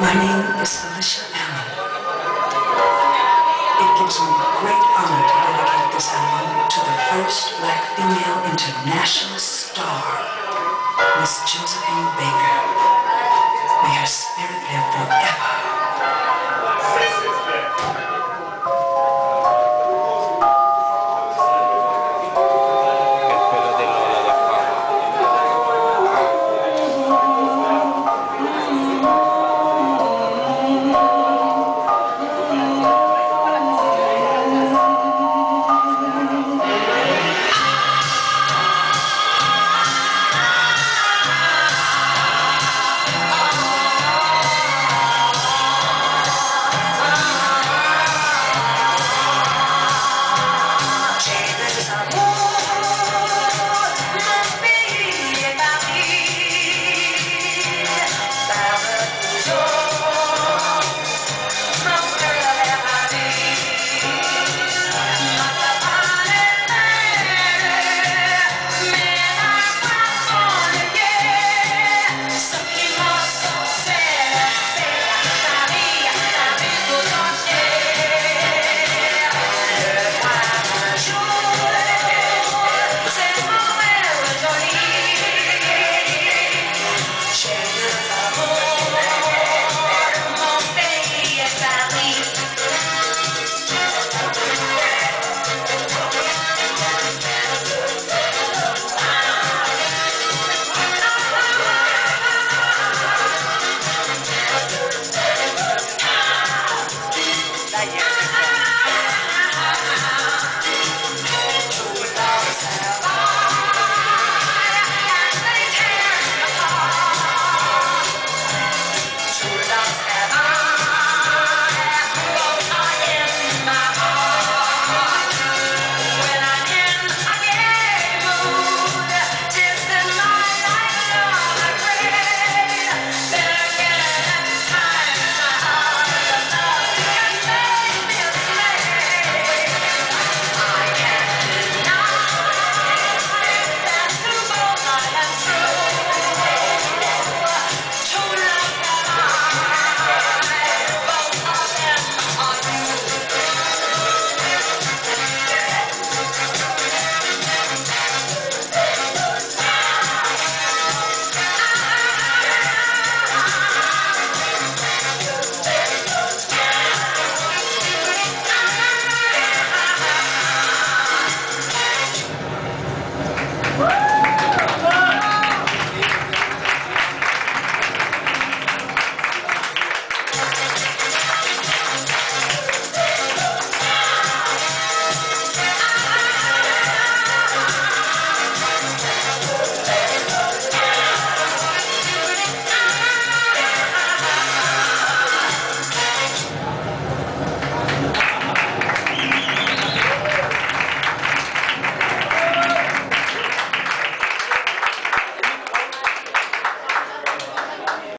My name is Felicia Allen. It gives me great honor to dedicate this album to the first black female international star, Miss Josephine Baker.